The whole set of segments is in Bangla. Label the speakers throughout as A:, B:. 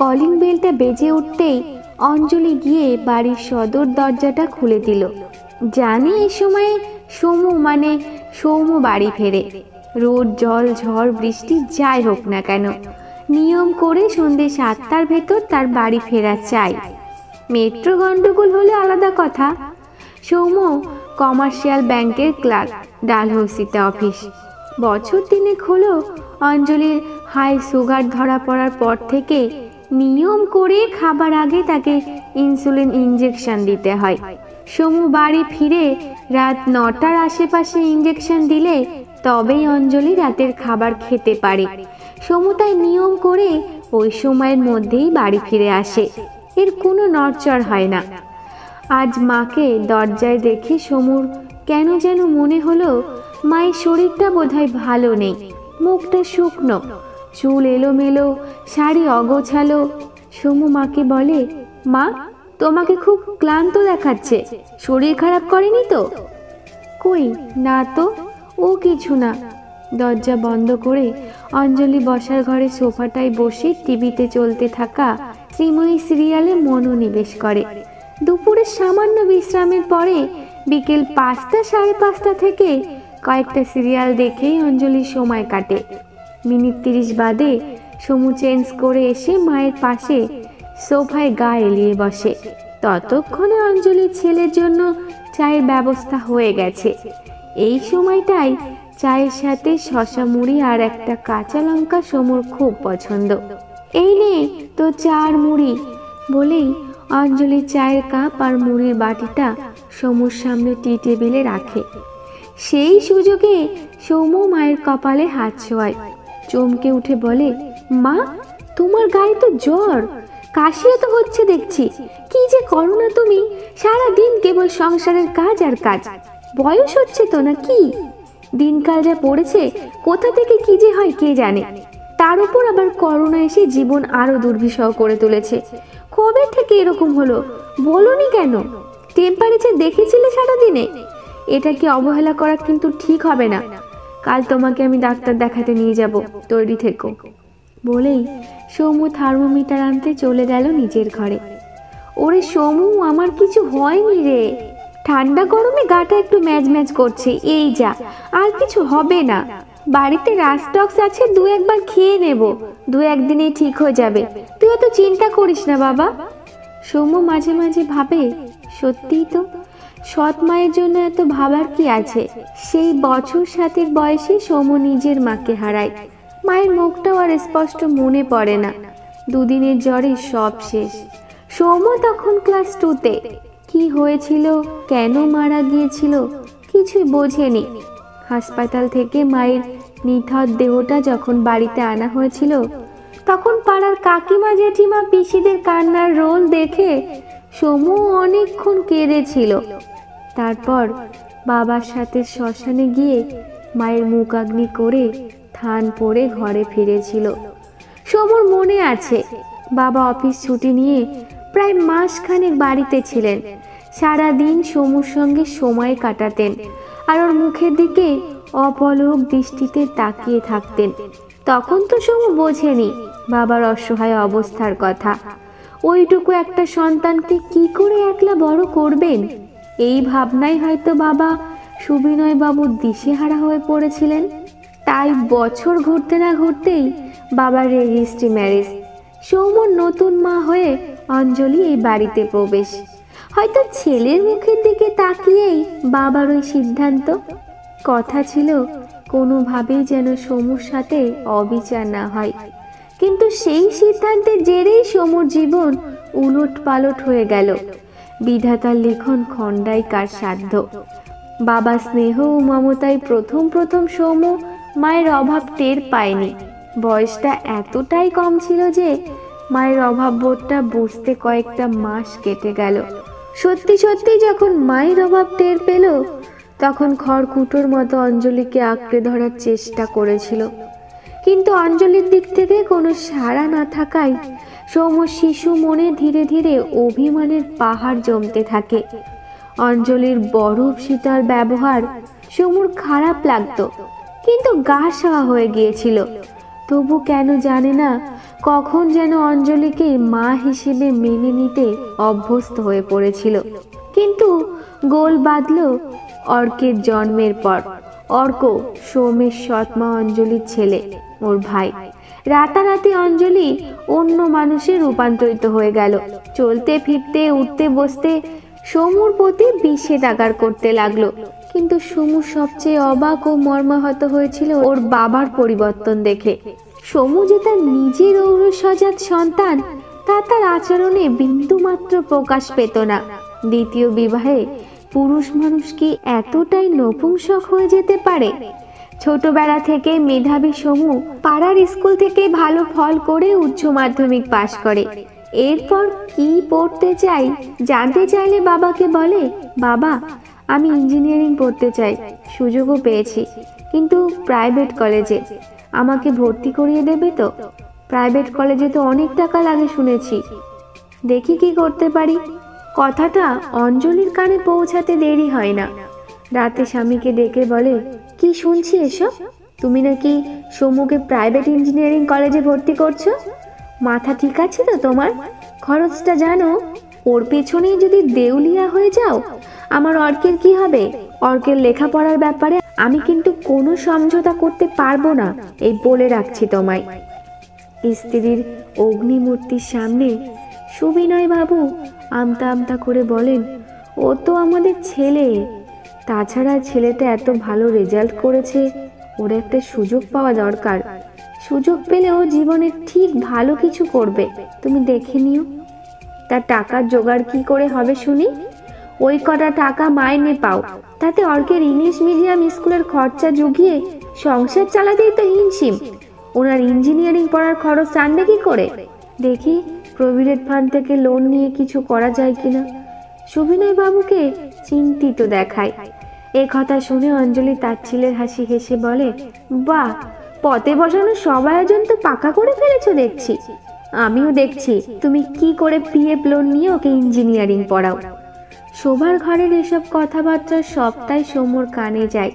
A: কলিং বেলটা বেজে উঠতেই অঞ্জলি গিয়ে বাড়ির সদর দরজাটা খুলে দিল। জানি এ সময়ে সমু মানে সৌম্য বাড়ি ফেরে। রোদ, জল, ঝড়, বৃষ্টি যাই হোক না কেন, নিয়ম করে সন্ধে সাতটার ভেতর তার বাড়ি ফেরা চাই। মেট্রো গন্ডগোল হলে আলাদা কথা। সৌম্য কমার্শিয়াল ব্যাংকের ক্লার্ক, ডালহৌসিতে অফিস। বছর তিনেক হলো অঞ্জলির হাই সুগার ধরা পড়ার পর থেকে নিয়ম করে খাবার আগে তাকে ইনসুলিন ইঞ্জেকশন দিতে হয়। সমু বাড়ি ফিরে রাত নটার আশেপাশে ইঞ্জেকশন দিলে তবেই অঞ্জলি রাতের খাবার খেতে পারে। সমু তাই নিয়ম করে ওই সময়ের মধ্যেই বাড়ি ফিরে আসে। এর কোনো নড়চড় হয় না। আজ মাকে দরজায় দেখে সমুর কেন যেন মনে হলো, মায়ের শরীরটা বোধহয় ভালো নেই, মুখটা শুকনো। চুল এলোমেলো, শাড়ি অগোছালো। সমু মাকে বলে, মা, তোমাকে খুব ক্লান্ত দেখাচ্ছে, শরীর খারাপ করেনি তো? কই, না তো, ও কিছু না। দরজা বন্ধ করে অঞ্জলি বসার ঘরে সোফাটায় বসে টিভিতে চলতে থাকা শ্রীময়ী সিরিয়ালে মনোনিবেশ করে। দুপুরের সামান্য বিশ্রামের পরে বিকেল পাঁচটা সাড়ে পাঁচটা থেকে কয়েকটা সিরিয়াল দেখেই অঞ্জলির সময় কাটে। মিনিট তিরিশ বাদে সমু চেঞ্জ করে এসে মায়ের পাশে সোফায় গা এলিয়ে বসে। ততক্ষণে অঞ্জলির ছেলের জন্য চায়ের ব্যবস্থা হয়ে গেছে। এই সময়টাই চায়ের সাথে শশা মুড়ি আর একটা কাঁচা লঙ্কা সমুর খুব পছন্দ। এই নে তো চা আর মুড়ি বলেই অঞ্জলি চায়ের কাপ আর মুড়ির বাটিটা সমুর সামনে টি টেবিলে রাখে। সেই সুযোগে সৌম্য মায়ের কপালে হাত ছোঁয়ায়। চমকে উঠে বলে, মা, তোমার গায়ে তো জ্বর। কাশিও তো হচ্ছে দেখছি। কি যে করো না তুমি। সারা দিন কেবল সংসারের কাজ আর কাজ। বয়স হচ্ছে তো না কি দিনকাল যা পড়েছে, কোথা থেকে কি যে হয় কে জানে? তার উপর আবার করোনা এসে জীবন আরও দুর্বিষহ করে তুলেছে। কবে থেকে এরকম হলো? বলনি কেন? টেম্পারেচার দেখেছিলে সারাদিনে? এটাকে অবহেলা করা কিন্তু ঠিক হবে না। কাল তোমাকে আমি ডাক্তার দেখাতে নিয়ে যাব, তৈরি থেকো। বলেই সৌমু থার্মোমিটার আনতে চলে গেল নিজের ঘরে। ওরে সোমু আমার কিছু হয়নি রে। ঠান্ডা গরমে গাটা একটু ম্যাজ ম্যাজ করছে, এই যা, আর কিছু হবে না। বাড়িতে রাস্টক্স আছে, দু একবার খেয়ে নেব, দু একদিনেই ঠিক হয়ে যাবে। তুই অত চিন্তা করিস না, বাবা। সৌম্য মাঝে মাঝে ভাবে, সত্যিই তো সৎ মায়ের জন্য এত ভাবার কি আছে? সেই বছর সাতের বয়সে সৌম্য নিজের মাকে হারায়। মায়ের মুখটাও আর স্পষ্ট মনে পড়ে না। দুদিনের জ্বরে সব শেষ। সৌম্য তখন ক্লাস টুতে কি হয়েছিল? কেন মারা গিয়েছিল? কিছুই বোঝেনি। হাসপাতাল থেকে মায়ের নিথর দেহটা যখন বাড়িতে আনা হয়েছিল, তখন পাড়ার কাকিমা, জেঠিমা, পিসিদের কান্নার রোল দেখে সমু অনেকক্ষণ কেঁদেছিল। তারপর বাবার সাথে শ্মশানে গিয়ে মায়ের মুখাগ্নি করে থান পড়ে ঘরে ফিরেছিল। সমুর মনে আছে, বাবা অফিস ছুটি নিয়ে প্রায় মাসখানেক বাড়িতে ছিলেন। সারা দিন সমুর সঙ্গে সময় কাটাতেন আর ওর মুখের দিকে অপলক দৃষ্টিতে তাকিয়ে থাকতেন। তখন তো সমু বোঝেনি বাবার অসহায় অবস্থার কথা। ওইটুকু একটা সন্তানকে কি করে একলা বড় করবেন? এই ভাবনায় হয়তো বাবা সুবিনয় বাবুর দিশেহারা হয়ে পড়েছিলেন। তাই বছর ঘুরতে না ঘুরতেই বাবার রেজিস্ট্রি ম্যারেজ সৌমর নতুন মা হয়ে অঞ্জলি এই বাড়িতে প্রবেশ। হয়তো ছেলের মুখের দিকে তাকিয়েই বাবার ওই সিদ্ধান্ত। কথা ছিল, কোনোভাবেই যেন সমুর সাথে অবিচার না হয়। কিন্তু সেই সিদ্ধান্তের জেরেই সমুর জীবন উলট পালট হয়ে গেল। বিধাতার লিখন খণ্ডাই কার সাধ্য। বাবা স্নেহ ও মমতায় প্রথম প্রথম সৌম্য মায়ের অভাব টের পায়নি। বয়সটা এতটাই কম ছিল যে মায়ের অভাব বোধটা বুঝতে কয়েকটা মাস কেটে গেল। সত্যি সত্যি যখন মায়ের অভাব টের পেল, তখন খড়কুটোর মতো অঞ্জলিকে আঁকড়ে ধরার চেষ্টা করেছিল। কিন্তু অঞ্জলির দিক থেকে কোনো সাড়া না থাকায় সৌম্য শিশু মনে ধীরে ধীরে অভিমানের পাহাড় জমতে থাকে। অঞ্জলির বরফ শীতার ব্যবহার সমুর খারাপ লাগতো, কিন্তু গা সাওয়া হয়ে গিয়েছিল। তবু কেন জানে না কখন যেন অঞ্জলিকে মা হিসেবে মেনে নিতে অভ্যস্ত হয়ে পড়েছিল। কিন্তু গোল বাঁধল অর্কের জন্মের পর। অর্ক সৌমের সৎমা অঞ্জলির ছেলে, ওর ভাই। রাতারাতি অঞ্জলি অন্য মানুষে রূপান্তরিত হয়ে গেল। চলতে, ফিরতে, উঠতে, বসতে সমুর প্রতি বিষে টাকার করতে লাগল। কিন্তু সমু সবচেয়ে অবাক ও মর্মাহত হয়েছিল ওর বাবার পরিবর্তন দেখে। সমু যে তার নিজের ঔরসজাত সন্তান, তা তার আচরণে বিন্দুমাত্র প্রকাশ পেত না। দ্বিতীয় বিবাহে পুরুষ মানুষ কি এতটাই নপুংসক হয়ে যেতে পারে? ছোটবেলা থেকে মেধাবী সমু পাড়ার স্কুল থেকে ভালো ফল করে উচ্চ মাধ্যমিক পাশ করে। এরপর কি পড়তে চাই জানতে চাইলে বাবাকে বলে, বাবা, আমি ইঞ্জিনিয়ারিং পড়তে চাই। সুযোগও পেয়েছি। কিন্তু প্রাইভেট কলেজে। আমাকে ভর্তি করিয়ে দেবে তো? প্রাইভেট কলেজে তো অনেক টাকা লাগে শুনেছি। দেখি কি করতে পারি। কথাটা অঞ্জলির কানে পৌঁছাতে দেরি হয় না। রাতে স্বামীকে ডেকে বলে, কি শুনছি এসব? তুমি নাকি সমুকে প্রাইভেট ইঞ্জিনিয়ারিং কলেজে ভর্তি করছ? মাথা ঠিক আছে তো তোমার? খরচটা জানো, ওর পেছনেই যদি দেউলিয়া হয়ে যাও, আমার অর্কের কি হবে? অর্কের লেখাপড়ার ব্যাপারে আমি কিন্তু কোনো সমঝোতা করতে পারব না, এই বলে রাখছি তোমায়। স্ত্রীর অগ্নিমূর্তির সামনে সুবিনয় বাবু আমতা আমতা করে বলেন, ও তো আমাদের ছেলে তাছাড়া ছেলেটা এত ভালো রেজাল্ট করেছে, ওর একটা সুযোগ পাওয়া দরকার। সুযোগ পেলে ও জীবনে ঠিক ভালো কিছু করবে। তুমি দেখে নিও। তার টাকার জোগাড় কি করে হবে শুনি? ওই কটা টাকা মাইনে পাও। তাতে অর্কের ইংলিশ মিডিয়াম স্কুলের খরচা জুগিয়ে সংসার চালাতেই তো হিমশিম। ওনার ইঞ্জিনিয়ারিং পড়ার খরচ টানবে কি করে? দেখি প্রভিডেন্ট ফান্ড থেকে লোন নিয়ে কিছু করা যায় কিনা। সুবিনয় বাবুকে চিন্তিত দেখায়। এ কথা শুনে অঞ্জলি তার ছেলের হাসি হেসে বলে, বাহ, পথে বসানো সব আয়োজন তো পাকা করে ফেলেছো দেখছি। আমিও দেখছি, তুমি কি করে পিএফ লোন নিয়ে ওকে ইঞ্জিনিয়ারিং পড়াও? শোভার ঘরের এসব কথাবার্তা সবটাই সমর কানে যায়।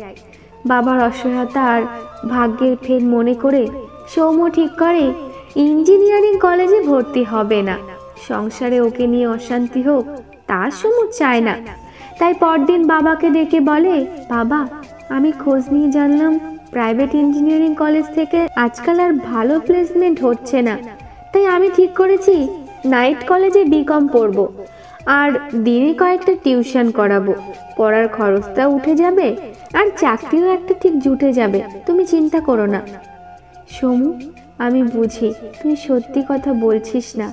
A: বাবার অসহায়তা আর ভাগ্যের ফের মনে করে সৌম ঠিক করে, ইঞ্জিনিয়ারিং কলেজে ভর্তি হবে না। সংসারে ওকে নিয়ে অশান্তি হোক তা সমর চায় না। তাই পরদিন বাবাকে ডেকে বলে, বাবা, আমি খোঁজ নিয়ে জানলাম প্রাইভেট ইঞ্জিনিয়ারিং কলেজ থেকে আজকাল আর ভালো প্লেসমেন্ট হচ্ছে না। তাই আমি ঠিক করেছি নাইট কলেজে বিকম পড়ব আর দিনে কয়েকটা টিউশন করাবো। পড়ার খরচটা উঠে যাবে আর চাকরিও একটা ঠিক জুটে যাবে, তুমি চিন্তা করো না। সমু, আমি বুঝি, তুই সত্যি কথা বলছিস না।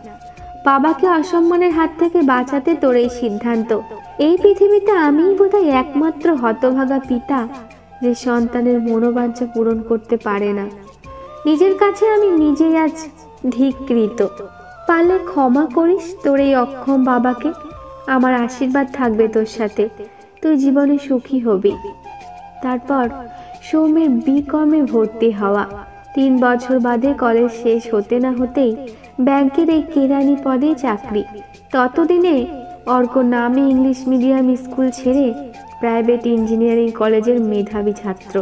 A: বাবাকে অসম্মানের হাত থেকে বাঁচাতে তোর এই সিদ্ধান্ত। এই পৃথিবীতে আমিই বোধহয় একমাত্র হতভাগা পিতা যে সন্তানের মনোবাঞ্ছা পূরণ করতে পারে না। নিজের কাছে আমি নিজেই আজ ধিকৃত। পারলে ক্ষমা করিস তোর এই অক্ষম বাবাকে। আমার আশীর্বাদ থাকবে তোর সাথে। তুই জীবনে সুখী হবি। তারপর সৌমের বি কমে ভর্তি হওয়া। তিন বছর বাদে কলেজ শেষ হতে না হতেই ব্যাংকের এই কেরানি পদে চাকরি। ততদিনে অর্ক নামে ইংলিশ মিডিয়াম স্কুল ছেড়ে প্রাইভেট ইঞ্জিনিয়ারিং কলেজের মেধাবী ছাত্র।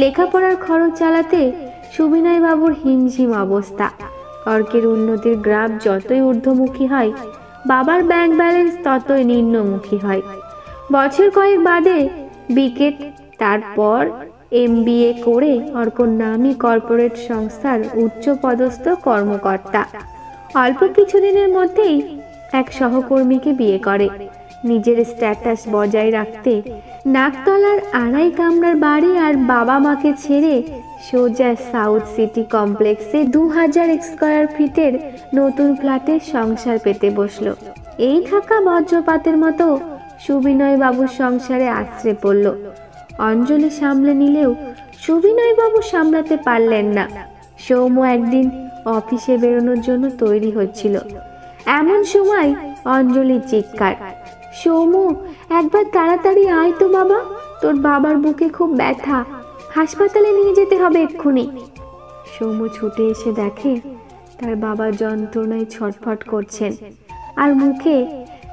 A: লেখাপড়ার খরচ চালাতে সুবিনয় বাবুর হিমঝিম অবস্থা। অর্কের উন্নতির গ্রাফ যতই ঊর্ধ্বমুখী হয়, বাবার ব্যাংক ব্যালেন্স ততই নিম্নমুখী হয়। বছর কয়েক বাদে বিকেট, তারপর এমবিএ করে অর্ক নামী কর্পোরেট সংস্থার উচ্চপদস্থ কর্মকর্তা। অল্প কিছুদিনের মধ্যেই এক সহকর্মীকে বিয়ে করে। নিজের স্ট্যাটাস বজায় রাখতে নাকতলার আড়াই কামরার বাড়ি আর বাবা মাকে ছেড়ে সোজা সাউথ সিটি কমপ্লেক্সে দু হাজার স্কোয়ার ফিটের নতুন ফ্ল্যাটে সংসার পেতে বসল। এই থাকা বজ্রপাতের মতো সুবিনয় বাবুর সংসারে আশ্রে পড়ল। অঞ্জলি সামলে নিলেও সুবিনয় বাবু সামলাতে পারলেন না। সৌম্য একদিন অফিসে বেরোনোর জন্য তৈরি হচ্ছিল। এমন সময় অঞ্জলির চিৎকার, সৌম্য, একবার তাড়াতাড়ি আয় তো বাবা, তোর বাবার বুকে খুব ব্যথা, হাসপাতালে নিয়ে যেতে হবে এক্ষুনি। সৌম্য ছুটে এসে দেখে তার বাবা যন্ত্রণায় ছটফট করছেন আর মুখে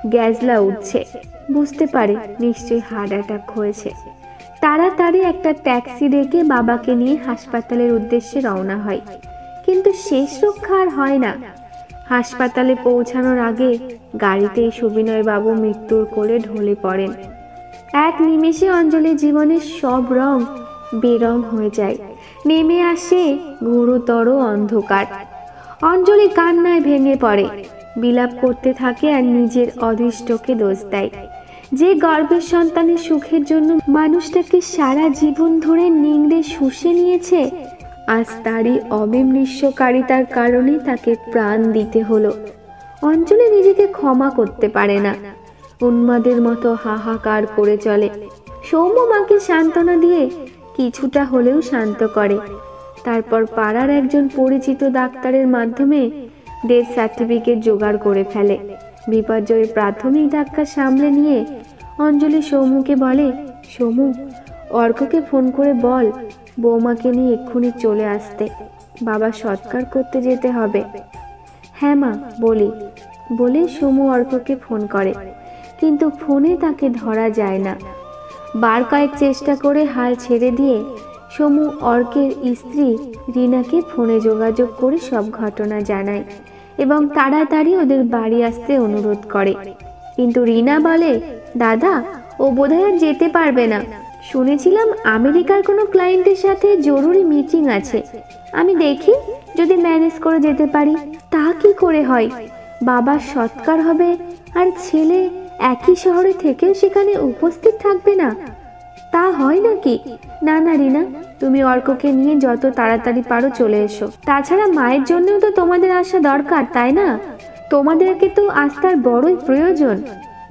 A: গ্যাজলা উঠছে। বুঝতে পারে নিশ্চয়ই হার্ট অ্যাটাক হয়েছে। তাড়াতাড়ি একটা ট্যাক্সি ডেকে বাবাকে নিয়ে হাসপাতালের উদ্দেশ্যে রওনা হয়। কিন্তু শেষ রক্ষা আর হয় না। হাসপাতালে পৌঁছানোর আগে গাড়িতেই সুবিনয় বাবু মৃত্যুর কোলে ঢলে পড়েন। এক নিমেষে অঞ্জলির জীবনের সব রং বেরং হয়ে যায়। নেমে আসে গুরুতর অন্ধকার। অঞ্জলি কান্নায় ভেঙে পড়ে। বিলাপ করতে থাকে আর নিজের অদৃষ্টকে দোষ দেয়। যে গর্ভের সন্তানের সুখের জন্য মানুষটাকে সারা জীবন ধরে নিংড়ে শুষে নিয়েছে আজ তারই অবিমৃষ্যকারিতার কারণে তাকে প্রাণ দিতে হলো। অঞ্জলি নিজেকে ক্ষমা করতে পারে না। উন্মাদের মতো হাহাকার করে চলে। সৌম্য মাকে সান্ত্বনা দিয়ে কিছুটা হলেও শান্ত করে। তারপর পাড়ার একজন পরিচিত ডাক্তারের মাধ্যমে ডেথ সার্টিফিকেট জোগাড় করে ফেলে। বিপর্যয়ের প্রাথমিক ধাক্কা সামলে নিয়ে অঞ্জলি সৌমুকে বলে সৌমু অর্ককে ফোন করে বল বৌমাকে নিয়ে এক্ষুনি চলে আসতে। বাবা সৎকার করতে যেতে হবে। হ্যাঁ মা, বলি। বলে সমু অর্ককে ফোন করে। কিন্তু ফোনে তাকে ধরা যায় না। বার কয়েক চেষ্টা করে হাল ছেড়ে দিয়ে সমু অর্কের স্ত্রী রিনাকে ফোনে যোগাযোগ করে সব ঘটনা জানায় এবং তাড়াতাড়ি ওদের বাড়ি আসতে অনুরোধ করে। কিন্তু রিনা বলে, দাদা, ও বোধহয় যেতে পারবে না। শুনেছিলাম আমেরিকার কোনো ক্লায়েন্টের সাথে জরুরি মিটিং আছে। আমি দেখি যদি ম্যানেজ করে যেতে পারি, তা কি করে হয়? বাবার সৎকার হবে আর ছেলে একই শহরে থেকেও সেখানে উপস্থিত থাকবে না? তা হয় নাকি? না না, রিনা, তুমি অর্ককে নিয়ে যত তাড়াতাড়ি পারো চলে এসো। তাছাড়া মায়ের জন্যও তো তোমাদের আসা দরকার, তাই না? তোমাদেরকে তো আস্থার বড়ই প্রয়োজন।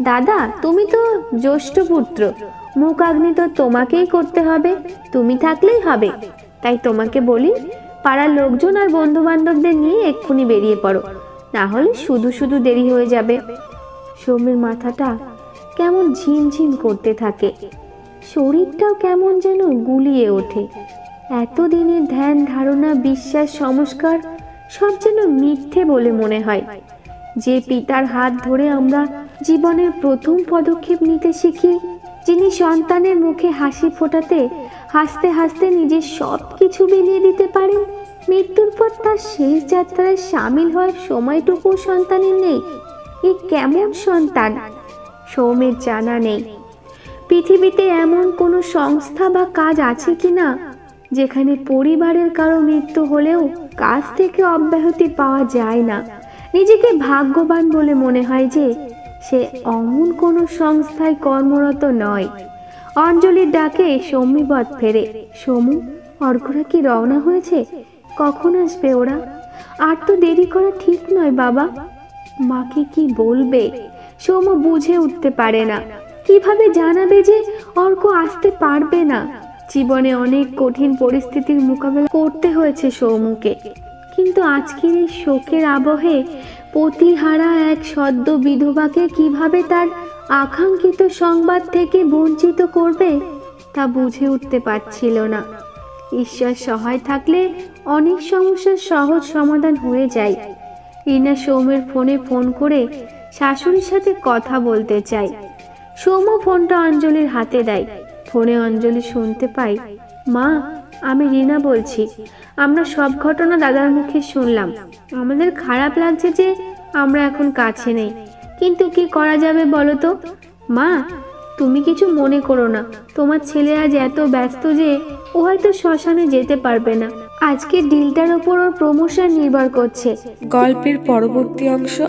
A: দাদা, তুমি তো জ্যৈষ্ঠ পুত্র। মুখ আগ্নি তো তোমাকেই করতে হবে, তুমি থাকলেই হবে। তাই তোমাকে বলি, পাড়ার লোকজন আর বন্ধু বান্ধবদের নিয়ে এক্ষুনি বেরিয়ে পড়ো, না হলে শুধু শুধু দেরি হয়ে যাবে। সৌমের মাথাটা কেমন ঝিমঝিম করতে থাকে। শরীরটাও কেমন যেন গুলিয়ে ওঠে। এতদিনের ধ্যান, ধারণা, বিশ্বাস, সংস্কার সব যেন মিথ্যে বলে মনে হয়। যে পিতার হাত ধরে আমরা জীবনের প্রথম পদক্ষেপ নিতে শিখি যিনি সন্তানের মুখে হাসি ফোটাতে, হাসতে হাসতে নিজের সব কিছু বিলিয়ে দিতে পারেন, মৃত্যুর পর তার শেষ যাত্রায় সামিল হওয়ার সময়টুকু সন্তানের নেই। এ কেমন সন্তান? সৌমের জানা নেই। পৃথিবীতে এমন কোনো সংস্থা বা কাজ আছে কি না যেখানে পরিবারের কারও মৃত্যু হলেও কাজ থেকে অব্যাহতি পাওয়া যায় না? নিজেকে ভাগ্যবান বলে মনে হয় যে সে অমন কোনো সংস্থায় কর্মরত নয়। অঞ্জলির ডাকে সৌমিবধ ফেরে। সমু অর্ঘরা কি রওনা হয়েছে? কখন আসবে ওরা? আর তো দেরি করা ঠিক নয় বাবা। মাকে কি বলবে? সৌম বুঝে উঠতে পারে না। কীভাবে জানাবে যে অর্ক আসতে পারবে না? জীবনে অনেক কঠিন পরিস্থিতির মোকাবেলা করতে হয়েছে সৌমুকে কিন্তু আজকের এই শোকের আবহে পতিহারা এক সদ্য বিধবাকে কীভাবে তার আকাঙ্ক্ষিত সংবাদ থেকে বঞ্চিত করবে তা বুঝে উঠতে পারছিল না। ঈশ্বর সহায় থাকলে অনেক সমস্যার সহজ সমাধান হয়ে যায়। রিনা সৌমের ফোনে ফোন করে শাশুড়ির সাথে কথা বলতে চায়। সৌম্য ফোনটা অঞ্জলির হাতে দেয়। ফোনে অঞ্জলি শুনতে পাই মা আমি রিনা বলছি। আমরা সব ঘটনা দাদার মুখে শুনলাম। আমাদের খারাপ লাগছে যে আমরা এখন কাছে নেই। কিন্তু কি করা যাবে বলো তো? মা, তুমি কিছু মনে করো না। তোমার ছেলে আজ এত ব্যস্ত যে ও হয়তো শ্মশানে যেতে পারবে না। আজকে ডিলটার ওপর ওর প্রমোশন নির্ভর করছে।
B: গল্পের পরবর্তী অংশ